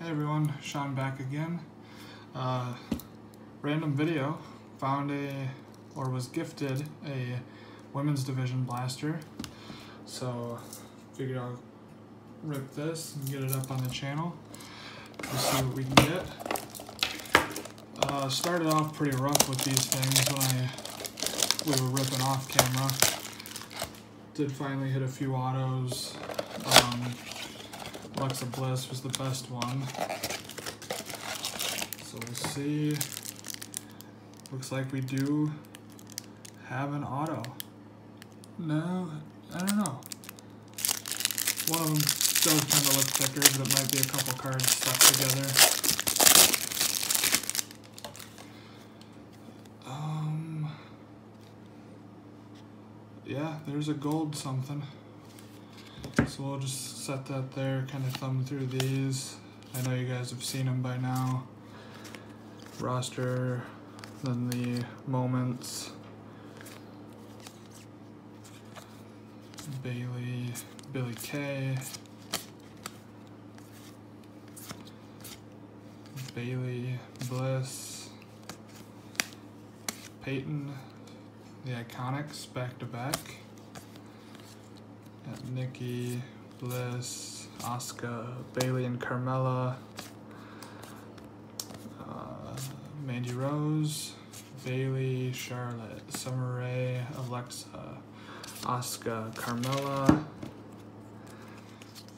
Hey everyone, Sean back again. Uh, random video, found a, or was gifted a women's division blaster. So, figured I'll rip this and get it up on the channel. Let's see what we can get. Uh, started off pretty rough with these things when I we were ripping off camera. Did finally hit a few autos. Um, Alexa Bliss was the best one. So we'll see. Looks like we do have an auto. No, I don't know. One of them does kind of look thicker, but it might be a couple cards stuck together. Um, yeah, there's a gold something. So we'll just set that there, kind of thumb through these. I know you guys have seen them by now. Roster, then the moments. Bayley, Billie Kay. Bayley, Bliss. Peyton, the Iconics back to back. Nikki, Bliss, Asuka, Bayley, and Carmella, uh, Mandy Rose, Bayley, Charlotte, Summer Rae, Alexa, Asuka, Carmella.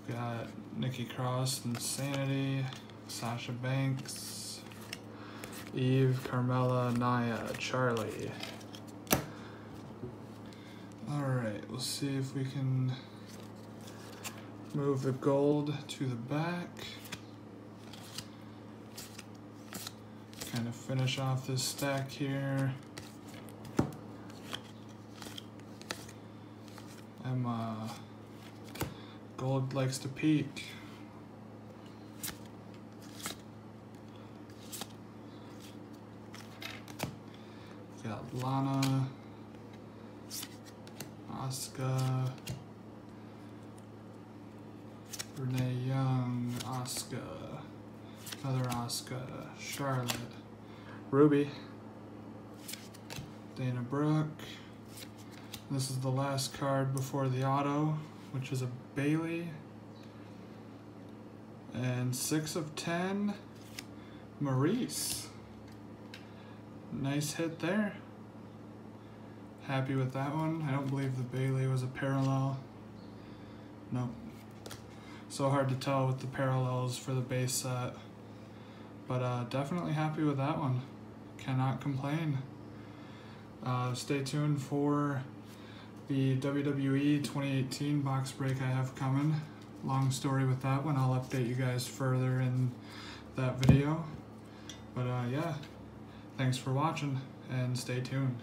Got Nikki Cross, Insanity, Sasha Banks, Eve, Carmella, Nia, Charlie. We'll see if we can move the gold to the back. Kind of finish off this stack here. Emma, gold likes to peek. Got Lana. Asuka, Renee Young, Asuka, another Asuka, Charlotte, Ruby, Dana Brooke. This is the last card before the auto, which is a Bayley. And six of ten, Maryse. Nice hit there happy with that one. I don't believe the Bayley was a parallel. Nope. So hard to tell with the parallels for the base set. But uh, definitely happy with that one. Cannot complain. Uh, stay tuned for the WWE 2018 box break I have coming. Long story with that one. I'll update you guys further in that video. But uh, yeah, thanks for watching and stay tuned.